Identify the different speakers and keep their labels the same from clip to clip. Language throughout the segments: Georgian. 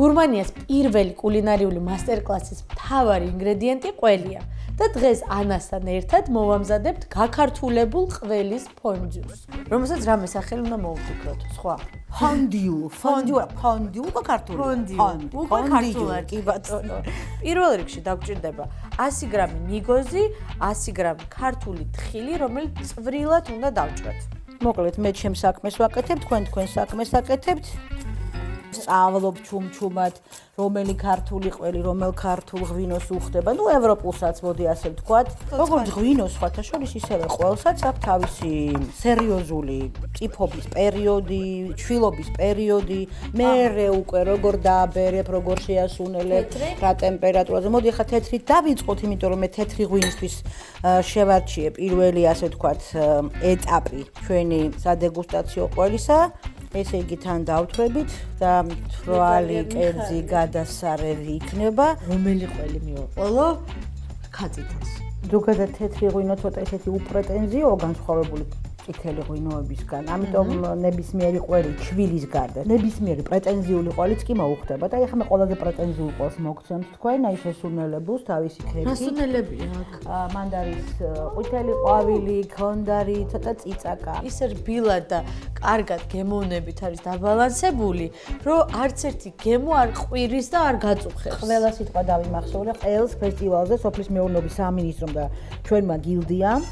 Speaker 1: გურმანიას პირველი კულინარიული მასტერკლასის მთავარი ინგრედიენტი ყველია. და დღეს ანასთან ერთად მოვამზადებთ გაქართულებულ ყველის ფონდიუს. რომელსაც რამე სახელი უნდა მოვფიქროთ, სხვა.
Speaker 2: ფონდიუ, ფონდიუ, ფონდიუ უკვე ქართული.
Speaker 1: ფონდიუ. უკვე ქართულად, კი ბატონო. პირველ რიგში დაგჭირდება 100 გრამი ნიგოზი, 100 გრამი ქართული თხილი, რომელიც წვრილად უნდა დავჭრათ.
Speaker 2: მოკლედ მე ჩემ საქმეს ვაკეთებ, თქვენ თქვენ საქმეს აკეთებთ. სწავლობ ჩუმჩუმად, რომელი ქართული ყველი, რომელ ქართულ ღვინოს უხდება. ნუ ევროპულსაც მოდი ასე ვთქვათ. როგორც ღვინოს სხვათა შორის ისევე ყველსაც აქვს თავისი სერიოზული ტიპობის პერიოდი, ჩვილობის პერიოდი. მე უკვე როგორ დააბერებ, როგორ შეასუნელებ რა ტემპერატურაზე. მოდი ახლა თეთრით დავიწყოთ, იმიტომ რომ მე თეთრი ღვინისთვის შევარჩიე პირველი ასე ვთქვათ ეტაპი ჩვენი სადეგუსტაციო ყველისა. ესე იგი თან დავთრებით და თვალი კერძი გადასარევი იქნება.
Speaker 1: რომელი ყველი მივაყოლო? ხაწითას.
Speaker 2: ზოგადად თეთრი ღვინო ცოტა ესეთი უპრეტენზიო განსხვავებული წითელი ღვინოებისგან. ამიტომ ნებისმიერი ყველი ჩვილის გარდა, ნებისმიერი პრეტენზიული ყველიც კი მოუხდება და ეხლა მე ყველაზე პრეტენზიულ ყველს მოგცემთ თქვენ, აი შესუნელებულს თავისი ქერქი.
Speaker 1: შესუნელებია აქ.
Speaker 2: მანდარის ყვითელი ყვავილი, ქონდარი, ცოტა წიწაკა.
Speaker 1: ისე რბილად და კარგად გემოვნებით არის დაბალანსებული, რომ არც ერთი გემო არ ყვირის და არ გაწუხებს.
Speaker 2: ყველა სიტყვა დავიმახსოვრე ყელს ფესტივალზე სოფლის მეურნეობის სამინისტრომ და ჩვენმა გილდიამ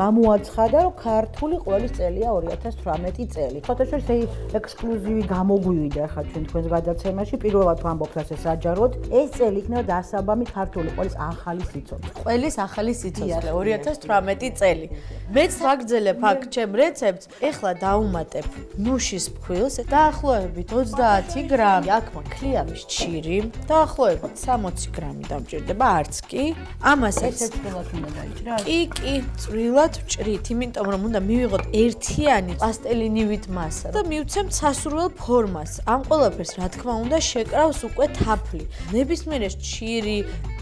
Speaker 2: გამოაცხადა, რომ ქართული ყველის წელია 2018 წელი. ფოტოშოპში ეს ექსკლუზივი გამოგვივიდა ხა ჩვენ თქვენს გადაცემაში. პირველად ვამბობთ ასე საჯაროდ, ეს წელი იქნება დასაბამი ქართული ყველის ახალი სიცოცხლე.
Speaker 1: ყველის ახალი სიცოცხლე 2018 წელი. მეც ვაგრძელებ აქ ჩემ რეცეპტს. ეხლა დაუმატებ ნუშის ფქვილს, დაახლოებით 30 გრამი აქ მაქლიავის ჩირი, დაახლოებით 60 გრამი დამჭირდება არც კი. ამასაც
Speaker 2: ეს წრილად უნდა დაიჭრა?
Speaker 1: კი, კი, წრილად ვჭრით, იმიტომ რომ უნდა მივიღო ვიღოთ ერთიანი პასტელინივით მასა და მივცემთ სასურველ ფორმას. ამ ყველაფერს რა თქმა უნდა შეკრავს უკვე თაფლი. ნებისმიერ ჩირი,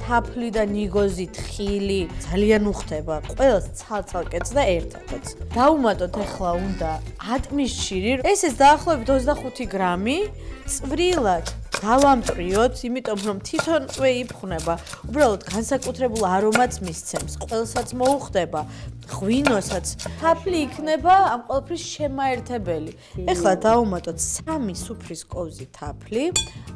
Speaker 1: თაფლი და ნიგოზი, თხილი ძალიან უხდება. ყველას ცალ-ცალკეც და ერთადაც. დაუმატოთ ახლა უნდა ატმის ჩირი. ეს ეს დაახლოებით 25 გრამი წვრილად გავამტრიოთ, იმიტომ რომ თვითონ ყვე იფხნება. უბრალოდ განსაკუთრებულ არომატს მისცემს. ყველსაც მოუხდება. ღვინოსაც თაფლი იქნება ამ ყოველფრის შემაერთებელი. ეხლა დავუმატოთ 3 სუფრის კოვზი თაფლი,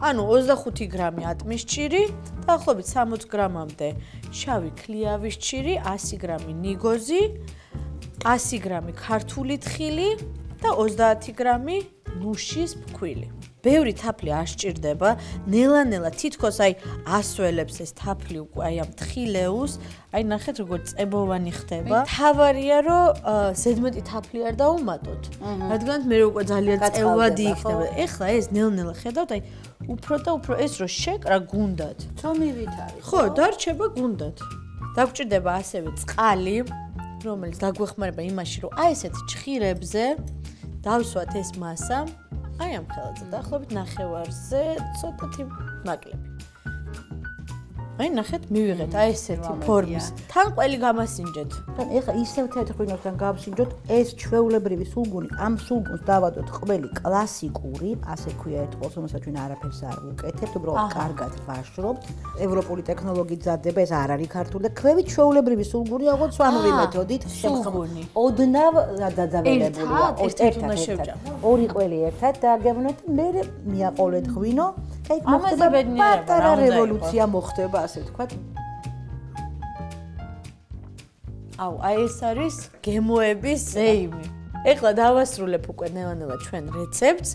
Speaker 1: ანუ 25 გრამი ატმის ჭირი, დაახლოებით 60 გრამამდე შავი ქლიავის ჭირი, 100 გრამი ნიგოზი, 100 გრამი ქართული თხილი და 30 გრამი ნუშის ფქვილი. ბევრი თაფლი არ სჭირდება, ნელა-ნელა თითქოს აი ასველებს ეს თაფლი უკვე აი ამ თხილეუს, აი ნახეთ როგორ წებოვანი ხდება. თავარია რომ ზედმეტი თაფლი არ დაუმატოთ, რადგან მე უკვე ძალიან წევადი იქნება. ეხლა ეს ნელ-ნელა ხედავთ, აი უფრო და უფრო ეს რო შეკრა გუნდათ.
Speaker 2: ცომივით არის.
Speaker 1: ხო, დარჩება გუნდათ. დაგჭირდება ასევე წყალი, რომელიც დაგვეხმარება იმაში, რომ აი ესეთ ჭხირებზე დავსვათ ეს მასა. აი ამ ხელაზე დაახლოებით ნახევარზე ცოტათი მაკლები. აი ნახეთ, მივიღეთ აი ესეთი ფორმის. თან ყველი გამასინჯეთ.
Speaker 2: თან ეხა ისევ თეთრგვინოსთან გავსინჯოთ ეს ჩვეულებრივი სულგუნი. ამ სულგუნს დავადოთ ყველი კლასიკური, ასე ქვია ერთ ყოლს, რომელსაც ჩვენ არაფერს არ ვუკეთებთ, უბრალოდ კარგად ვაშრობთ. ევროპული ტექნოლოგიით ზადდება, ეს არ არის ქართული და ქვევით ჩვეულებრივი სულგუნი, როგორც სვანური მეთოდით
Speaker 1: სულგუნი.
Speaker 2: ოდნავ დადაძაბელებულია. ერთად ერთად. ორი ყველი ერთად დააგებნოთ, მე მიაყოლეთ ღვინო. კაი, მოხდება პატარა რევოლუცია მოხდება. ასე ვთქვათ.
Speaker 1: აუ, აი ეს არის გემოების ზეიმი. ეხლა დავასრულებ უკვე ნელა-ნელა ჩვენ რეცეპტს.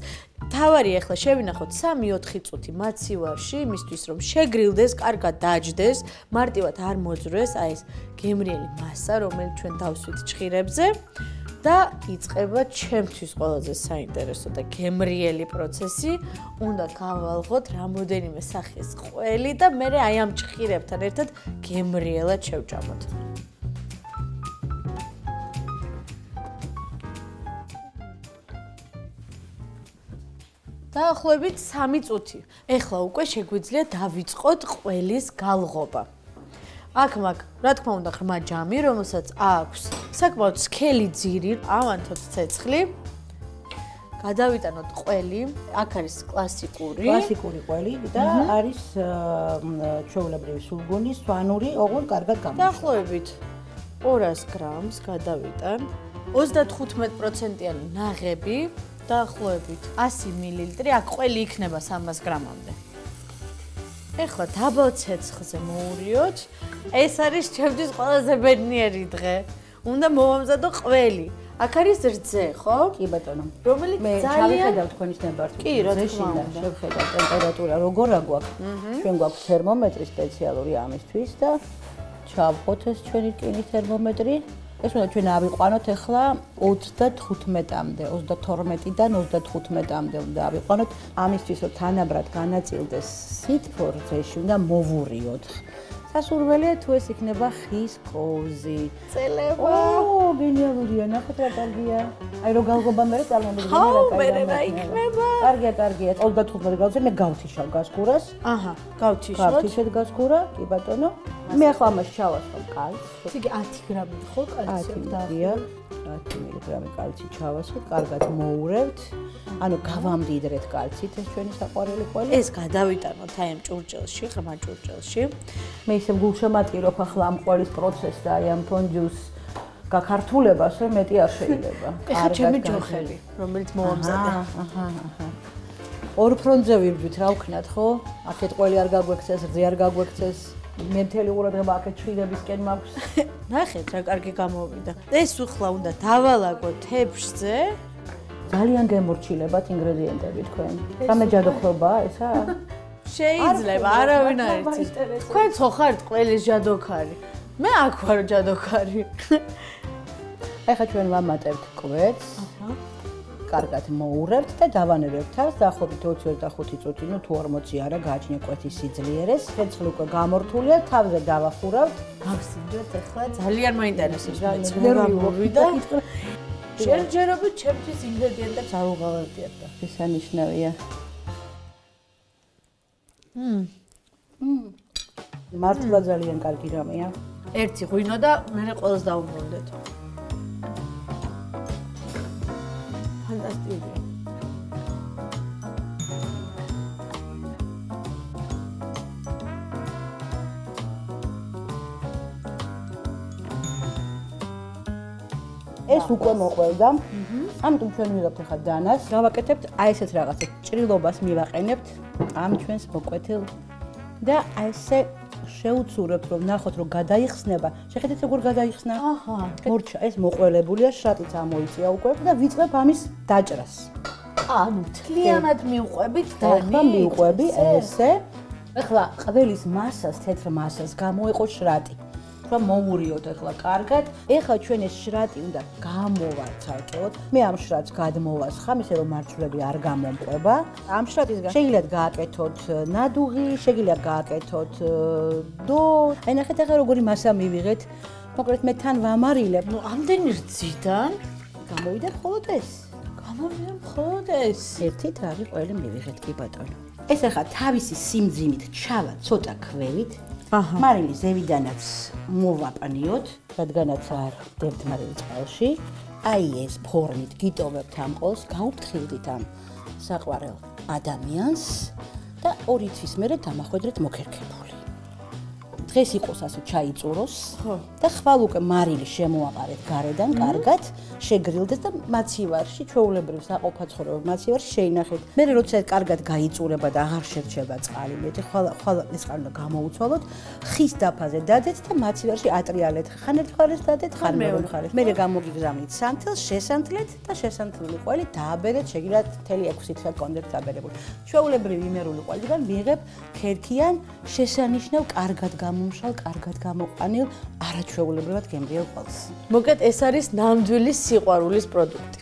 Speaker 1: თავარი ეხლა შევინახოთ 3-4 წუთი მაცივარში, იმისთვის რომ შეგრილდეს, კარგად დაჯდეს, მარტივად არ მოძრეს აი ეს გემრიელი მასა, რომელიც ჩვენ დავსვით ჭხირებზე. და იწება ჩემთვის ყველაზე საინტერესო და გემრიელი პროცესი. უნდა გავალღოთ რამოდენიმე სახის ყველი და მე აი ამ ჭხირებთან ერთად გემრიელად შევჭამოთ. დაახლოებით 3 წუთი. ეხლა უკვე შეგვიძლია დავიწყოთ ყველის გალღობა. აქ მაგ, რა თქმა უნდა, ღრმა ჯამი, რომელსაც აქვს საკმაოდ სქელი ძირი, ავანთოთ ცეცხლი. გადავიტანოთ ყველი. აქ არის კლასიკური.
Speaker 2: კლასიკური ყველი და არის ჩვეულებრივი სულგუნი, სვანური, ოღონდ კარგად გამო.
Speaker 1: დაახლოებით 200 გრამს გადავიტან. 35%-იანი ნაღები, დაახლოებით 100 მლ. აქ ყველი იქნება 300 გრამამდე. ეხლა დაბალ ცეცხლზე მოურიოთ. ეს არის ჩემთვის ყველაზე ბედნიერი დღე. უნდა მოვამზადო ყველი. აქ არის რძე, ხო?
Speaker 2: კი ბატონო.
Speaker 1: რომელიც
Speaker 2: მე
Speaker 1: ძალიან
Speaker 2: ჩავხედავ თქვენის ტემპერატურას.
Speaker 1: კი, რა თქმა უნდა.
Speaker 2: შევხედავ ტემპერატურა როგორ აგვაქვს. ჩვენ გვაქვს თერმომეტრი სპეციალური ამისთვის და ჩავხოთ ეს ჩვენი რკინის თერმომეტრი. ეს უნდა ჩვენ ავიყვანოთ ახლა 35-მდე, 32-დან 35-მდე უნდა ავიყვანოთ. ამისთვის რომ თანაბრად განაწილდეს სითფორზეში უნდა მოვურიოთ. სასურველია თუ ეს იქნება ხის კოვზი.
Speaker 1: წელება.
Speaker 2: ო, გენიალურია, ნახეთ რა კარგია. აი რო გავგობა მე წარმომიდგენია
Speaker 1: ხო,
Speaker 2: რა კარგია.
Speaker 1: მერე რა იქნება?
Speaker 2: კარგია, კარგია. 35 გავზე მე გავთიშავ გასკურას.
Speaker 1: აჰა, გავთიშოთ.
Speaker 2: გავთიშეთ გასკურა, კი ბატონო. მე ახლა ამას ჩავასხო კალს.
Speaker 1: იგი 10 გრამი ხო კალცი
Speaker 2: 10
Speaker 1: და
Speaker 2: მგია 10 მგ კალცი ჩავასხო, კარგად მოურევთ. ანუ გავამდიდრეთ კალცით ეს ჩვენი საყვარელი ყველი.
Speaker 1: ეს გადავიტანოთ აი ამ ჭურჭელში, ღრმა ჭურჭელში.
Speaker 2: მე ისე გულშემატკივრობ ახლა ამ ყველის პროცესს და აი ამ ფონჯუს გაქართულებას, რომ მეტი არ შეიძლება.
Speaker 1: ეხა ჩემი ჯოხები, რომელიც მოვამზადე.
Speaker 2: აჰა, აჰა. ორ ფრონტზე ვიბჯვით, რა ვქნათ, ხო? აქეთ ყველი არ გაგვექცეს, რძე არ გაგვექცეს. მე მთელი ყურადღება აქეთ შვიდებისკენ მაქვს.
Speaker 1: ნახეთ რა კარგი გამოვიდა. ეს უხლა უნდა დავალაგო თეფშზე.
Speaker 2: ძალიან გემორჩილებათ ინგრედიენტები თქვენ. რამე ჯადოქრობაა ესა?
Speaker 1: შეიძლება, არავინ არ იცის. თქვენ ხო ხართ ყველის ჯადოქარი? მე აქ ვარ ჯადოქარი.
Speaker 2: ეხა ჩვენ ვამატებთ კვეთს. კარგად მოურევთ და დავანებებთ თავს დაახლოებით 25 წუთი, ნუ თუ 40 არა, გააჩნია კვეთის სიძლიერეს. ცეცხლი უკვე გამორთულია, თავზე დავახურავთ.
Speaker 1: გავსინჯოთ ახლა ძალიან მაინტერესებს მე მოვიდა.
Speaker 2: და
Speaker 1: შენჯერობით ჩემთვის ინგრედიენტებს არ უღალატებდა.
Speaker 2: შესანიშნავია. მმ. მართლა ძალიან კარგი რამეა.
Speaker 1: ერთი ღვინო და მე ყველას დავუმრუნდეთ. ფანტასტიკია.
Speaker 2: ეს უკვე მოყვევდა. ამიტომ ჩვენ მივიღებთ ახლა დანას. გავაკეთებთ აი ესეთ რაღაცას. ჭრილობას მივაყენებთ ამ ჩვენს მოკვეთილ და აი ესე შეუცურებთ რომ ნახოთ რომ გადაიხსნება. შეხედეთ როგორ გადაიხსნა?
Speaker 1: აჰა.
Speaker 2: მორჩა ეს მოყოლებულია, შრატიც ამოიწია უკვე და ვიწყებ ამის დაჭრას.
Speaker 1: ანუ თლიანად მიუყვებით და
Speaker 2: ახლა მივყვები ესე. ახლა ყველის მასას, თეთრ მასას გამოიყო შრატი. რომ მოვურიოთ ახლა კარგად. ახლა ჩვენ ეს შრატი უნდა გამოვაცალკოთ. მე ამ შრატს გადმოვას ხამ, ისე რომ მარცვლები არ გამომყვება. ამ შრატისგან შეიძლება გააკეთოთ ნადუღი, შეიძლება გააკეთოთ დო. აი ნახეთ ახლა როგორი მასა მივიღეთ. მოკლედ მე თან ვამარილებ.
Speaker 1: ნუ ამდენი რძიდან
Speaker 2: გამოვიდა მხოლოდ ეს.
Speaker 1: გამოვიდა მხოლოდ ეს.
Speaker 2: ერთი თავი ყველი მივიღეთ კი ბატონო. ეს ახლა თავისი სიმძიმით ჩავა ცოტა ქვევით.
Speaker 1: აჰა.
Speaker 2: მარილი ზევიდანაც მოვაპნიოთ, რადგანაც არ დებთ მარილი წყალში. აი ეს ფორმით გიტოვებთ ამ ყოლს, გაუფრთხილდით ამ საყვარელ ადამიანს და ორი თვის მერე დამახვედრეთ მოქერქებული. დღეს იყოს ასე ჩაიწუროს და ხვალ უკვე მარილი შემოაყარეთ გარედან, კარგად, შეგრილდეს და მაცივარში, ჩვეულებრივ საყოფაცხოვრებო მაცივარში შეინახეთ. მე როცა კარგად გაიწურება და აღარ შერჩება წყალი, მეტი ხვალ ხვალ ეს წყალი უნდა გამოუცვალოთ, ხის დაფაზე დადეთ და მაცივარში ატრიალეთ. ხან ერთ მხარეს დადეთ, ხან მეორე მხარეს. მე გამოგიგზავნით სანთელს, შესანთლეთ და შესანთლული ყველი დააბერეთ, შეგიძლიათ მთელი 6 თვე კონდეთ დაბერებული. ჩვეულებრივ იმერული ყველიდან მიიღებ ქერქიან შესანიშნავ კარგად გამომშალ, კარგად გამოყვანილ, არაჩვეულებრივად გემრიელ ყველს.
Speaker 1: მოკეთ ეს არის ნამდვილი სიყვარულის პროდუქტი.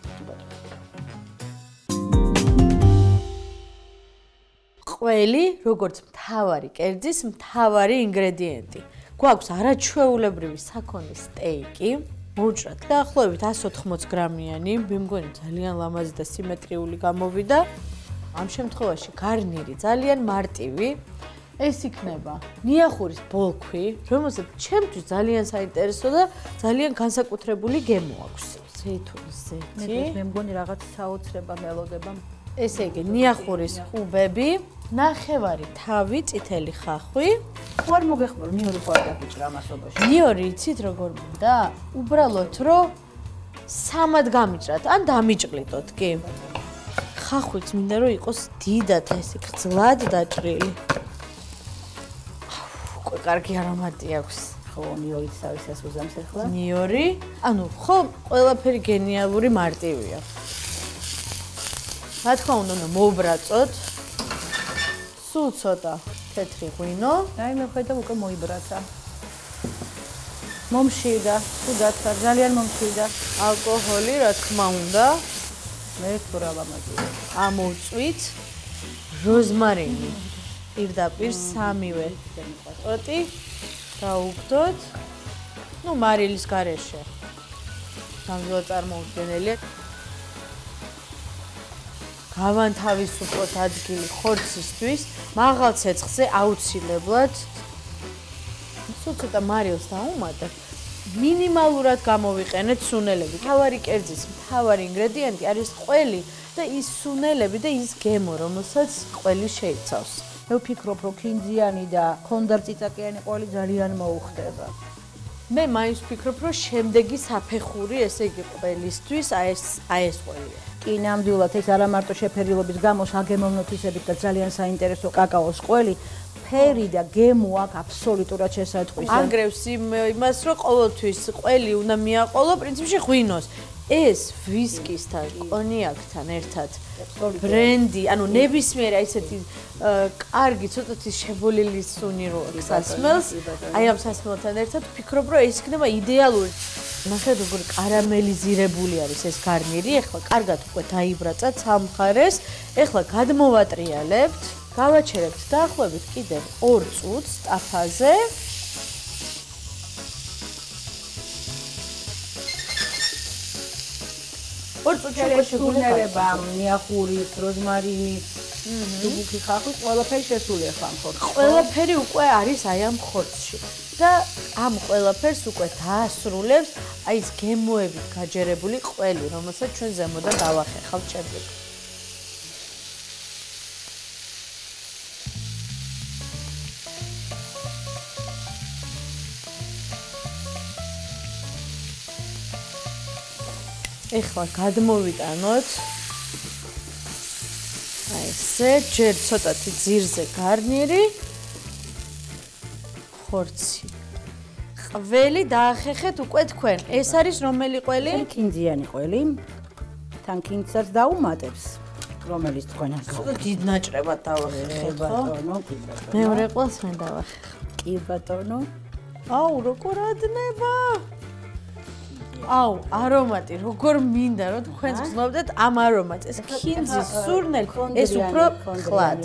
Speaker 1: ყველი, როგორც მთავარი კერძის მთავარი ინგრედიენტი. გვაქვს არაჩვეულებრივი საქონლის სტეიკი. მოუჭრათ დაახლოებით 180 გრამიანი, მე მგონი ძალიან ლამაზი და სიმეტრიული გამოვიდა. ამ შემთხვევაში გარნირი ძალიან მარტივი. ეს იქნება ნიახურის ბოლქვი, რომელსაც ჩემთვის ძალიან საინტერესო და ძალიან განსაკუთრებული გემო აქვს. ზეითუნის
Speaker 2: მე
Speaker 1: ზეთი.
Speaker 2: მე მგონი რაღაც საოცრება მელოდება.
Speaker 1: ესე იგი, ნიახურის ყუბები, ნახევარი თავი, წითელი ხახვი.
Speaker 2: ხო არ მოგეხმარ ნიორი ხო არ დაგიჭრა ამასობაში.
Speaker 1: ნიორი იცით როგორ მინდა? უბრალოდ რომ სამად გამიჭრათ, ან დამიჭყლიტოთ, კი. ხახვიც მინდა რომ იყოს დიდად ესე გძლად დაჭრილი. უკვე კარგი არომატი აქვს.
Speaker 2: ხო ნიორი თავისას უზამს ახლა.
Speaker 1: ნიორი, ანუ ხო ყველაფერი გენიალური მარტივია. რა თქმა უნდა, უნდა მოვბრაწოთ. სულ ცოტა თეთრი ღვინო.
Speaker 2: აი მე ხედავ უკვე მოიბრაცა. მომშიდა, თუდად ხარ, ძალიან მომშიდა.
Speaker 1: ალკოჰოლი, რა თქმა უნდა,
Speaker 2: მე თუ რა ლამაზია.
Speaker 1: ამოვწვით როზმარინი. პირდაპირ სამივე ტოტი დაუგდოთ. ну, მარილის გარეშე. სამძლო წარმოუდგენელია. გავანთავისუფლოთ ადგილი ხორცისთვის, მაღალ ცეცხლზე აუცილებლად. სულ ცოტა მარილს დაუმატებ. მინიმალურად გამოვიყენეთ სუნელები. თავარი კერძის მთავარი ინგრედიენტი არის ყველი და ის სუნელები და ის გემო, რომელსაც ყველი შეიცავს.
Speaker 2: მე ვფიქრობ, რომ ქინძიანი და ხონდარწიწაკიანი ყვალი ძალიან მოუხდება.
Speaker 1: მე მაინც ვფიქრობ, რომ შემდეგი საფეხური, ესე იგი ყველისთვის, აი ეს აი ეს ყველია.
Speaker 2: კი, ნამდვილად ეს არა მარტო შეფერილობის გამო საგემოვნოთისებით და ძალიან საინტერესო კაკაოს ყველი, ფერი და გემო აქვს აბსოლუტურად შესაძყვისი.
Speaker 1: ანგრევს იმ იმას, რომ ყოველთვის ყველი უნდა მიაყოლო პრინციპში ღვინოს. ეს ვისკისთან, კონიაკთან ერთად ბრენდი, ანუ ნებისმიერი აი ესეთი კარგი, ცოტათი შებოლილი სუნი რო აქვს სასმელს, აი ამ სასმელთან ერთად ვფიქრობ, რომ ეს იქნება იდეალური. ნახეთ, როგორ კარამელიზირებული არის ეს გარნირი. ეხლა კარგად უკვე დაიბრაცა სამხარეს. ეხლა გადმოვატრიალებთ. გავაჩერებთ დაახლოებით კიდევ 2 წუთს ტაფაზე. ორ წუთში უკვე
Speaker 2: შეგვიძლია ნიახურის, როზმარინის, დუბუქი ხახვის ყველაფერი შესულია ხან ხორცში.
Speaker 1: ყველაფერი უკვე არის აი ამ ხორცში და ამ ყველაფერს უკვე დაასრულებს აი ეს გემოებით გაჯერებული ყველი, რომელსაც ჩვენ ზემოდან დავახერხავთ შემდეგ. ეხლა გადმოვიტანოთ. აი ესე ჯერ ცოტათი ძირზე გარნირი. ხორცი. ყველი დაახეხეთ უკვე თქვენ. ეს არის რომელი ყველი?
Speaker 2: ქინძიანი ყველი. თან ქინძსაც დაუმატებს, რომელიც თქვენ ახლა.
Speaker 1: დიდ ნაჭრებად დავახეხეთ ხო?
Speaker 2: ბატონო,
Speaker 1: მეორე ყველს მე დავახეხ.
Speaker 2: კი ბატონო.
Speaker 1: აუ როგორ ადნება აუ არომატი როგორ მინდა რომ თქვენს გძნობდეთ ამ არომატს. ეს ქინძის სურნელი ეს უფრო ხლად.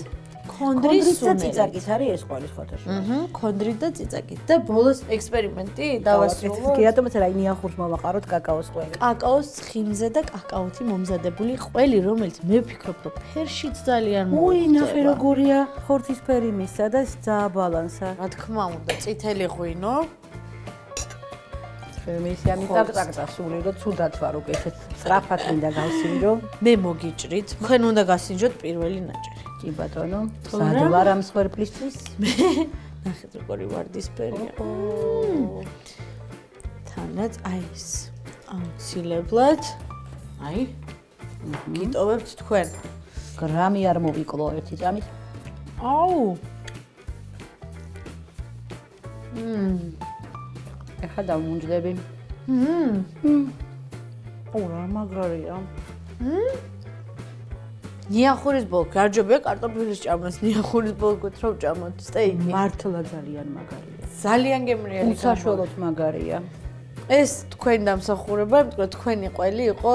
Speaker 2: კონდრის
Speaker 1: სურნელი.
Speaker 2: წიწაკით არის ეს ყვალის ფოტოში.
Speaker 1: აჰა ქონდრი და წიწაკით. და ბოლოს ექსპერიმენტი დავასრულოთ.
Speaker 2: კი რატომაც რა ინიახურს მოვაყაროთ კაკაოს ყველი.
Speaker 1: კაკაოს ცხიმზე და კაკაოთი მომზადებული ყველი რომელიც მე ვფიქრობ რომ ფერშიც ძალიან
Speaker 2: უი, ნახე როგორია ხორცის ფერი მისსა და ძაბალანსა.
Speaker 1: რა თქმა უნდა წითელი ღვინო
Speaker 2: მისია მიტაკტაკტა სული რომ ცუდად ვარ უკვე ესეც სწრაფად მინდა გავსინჯო.
Speaker 1: მე მოგიჭრით თქვენ უნდა გასინჯოთ პირველი ნაჭერი
Speaker 2: კი ბატონო. სად ვარ ამ სვერპლისთვის?
Speaker 1: ნახეთ როგორი ვარდისფერია თანაც აი ეს აუცილებლად აი გიტოვებთ თქვენ
Speaker 2: გრამი არ მოვიკლო ერთი წამით.
Speaker 1: აუ
Speaker 2: ეხლა დავმუნჯდები. ო რა მაგრარია.
Speaker 1: ნიახურის ბოლო გარჯობია კარტოფილის ჭამას ნიახურის ბოლო რო ჭამოთ სტეიკი
Speaker 2: მართლა ძალიან მაგარია.
Speaker 1: ძალიან გემრიელი
Speaker 2: უსაშველოდ მაგარია.
Speaker 1: ეს თქვენ დამსახურება იმიტომ თქვენი ყველი იყო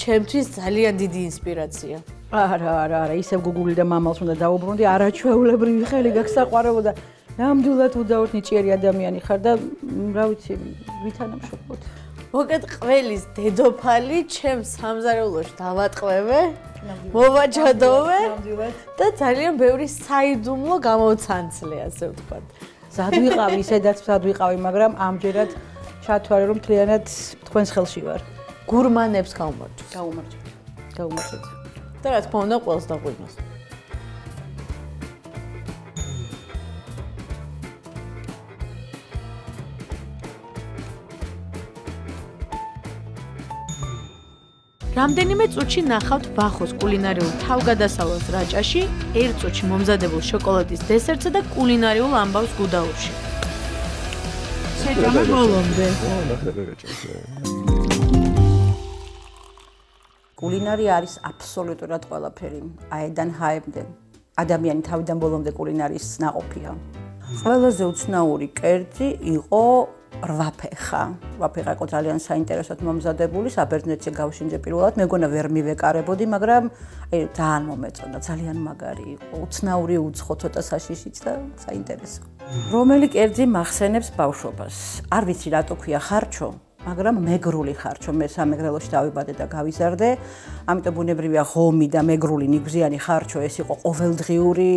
Speaker 1: ჩემთვის ძალიან დიდი ინსპირაცია
Speaker 2: არა, არა, არა, ისევ გუგული და მამალს უნდა დაუბრუნდი, არაჩვეულებრივი ხელი გაგსაყვარებოდა. ნამდვილად უდაოდ ნიჭიერი ადამიანი ხარ და რა ვიცი, ვითანამშრომლობთ.
Speaker 1: მოკეთ ყველის დედოფალი ჩემს სამზარეულოში დავატყვევე მოვაჯადოვე და ძალიან ბევრი საიდუმლო გამოცანცლე ასე ვთქვათ
Speaker 2: ზად ვიყავი, ისედაც ზად ვიყავი, მაგრამ ამჯერად ჩათვალე რომ მთლიანად თქვენს ხელში ვარ.
Speaker 1: გურმანებს გაუმარჯოს.
Speaker 2: გაუმარჯოთ. გაუმარჯოთ.
Speaker 1: და რა თქმა უნდა, ყველს დაგვიმოს. რამდენიმე წუთში ნახავთ ბახოს კულინარიულ თავგადასავლას რაჭაში, ერთ წუთში მომზადებულ შოკოლადის დესერტსა და კულინარიულ ამბავს გუდაურში. შეჯამე ბოლომდე.
Speaker 2: კულინარია არის აბსოლუტურად ყველაფერი. აედან ჰაემდე. ადამიანი თავიდან ბოლომდე კულინარიის ნაყოფია. ყველაზე უცნაური კერძი იყო რვაფეხა. რვაფეხა იყო ძალიან საინტერესოდ მომზადებული, საბერძნეთში გავშინჯე პირველად, მეგონა ვერ მივეკარებოდი, მაგრამ აი ძალიან მომეწონა, ძალიან მაგარი იყო. უცნაური უცხო ცოტა საშიშიც და საინტერესო. რომელი კერძი מחსენებს ბავშვობას? არ ვიცი რატო ქვია ხარჩო, მაგრამ მეგრული ხარჩო მე სამეგრელოში დავიბადე და გავიზარდე. ამიტომ ბუნებრივია ღომი და მეგრული ნიგზიანი ხარჩო ეს იყო ყოველდღიური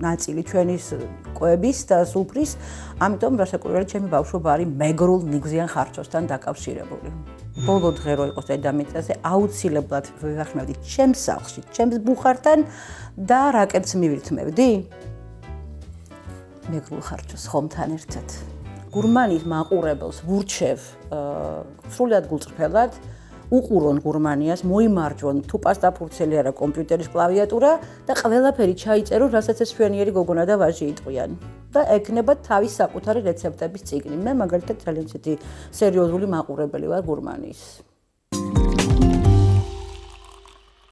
Speaker 2: ნაწილი ჩვენის კვების და სუფრის. ამიტომ რასაკვირველია ჩემი ბავშვობა არის მეგრულ ნიგზიან ხარჩოსთან დაკავშირებული. ბოლო დღე რო იყოს დედამიწაზე აუცილებლად ვიღახმევდი ჩემს სახლში, ჩემს ბუხართან და რაკეტს მივირთმევდი. მეგრულ ხარჩოს ხომთან ერთად. გურმანის მაყურებელს ვურჩევ სრულად გულწრფელად უყურონ გურმანიას, მოიმარჯვონ თუ პასტა ფურცელი არა კომპიუტერის კლავიატურა და ყველაფერი ჩაიწერო, რასაც ეს ჩვენიერი გოგონა და ვაჟი იტყვიან. და ეკნება თავის საკუთარი რეცეპტების წიგნი. მე მაგალითად ძალიან ცეთი სერიოზული მაყურებელი ვარ გურმანიის.